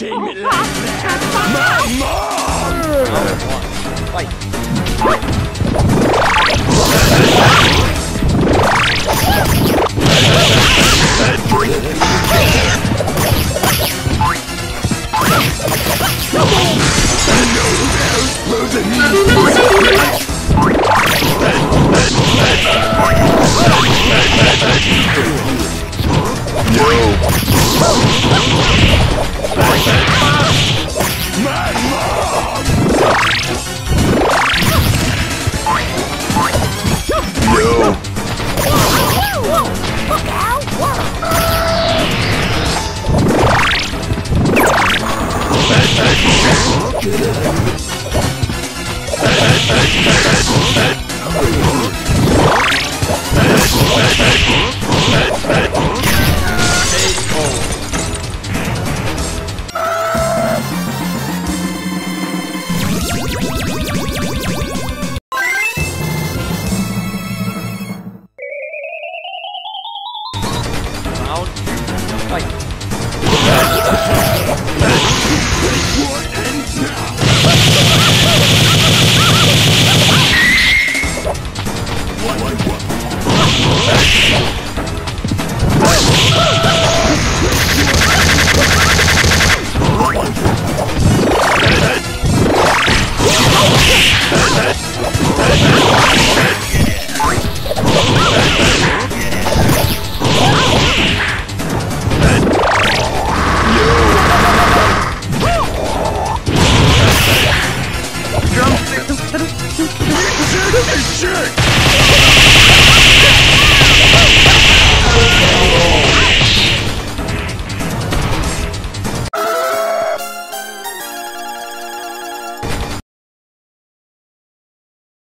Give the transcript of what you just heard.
entertainment like that. My mom! Fight. Round. Fight. shit!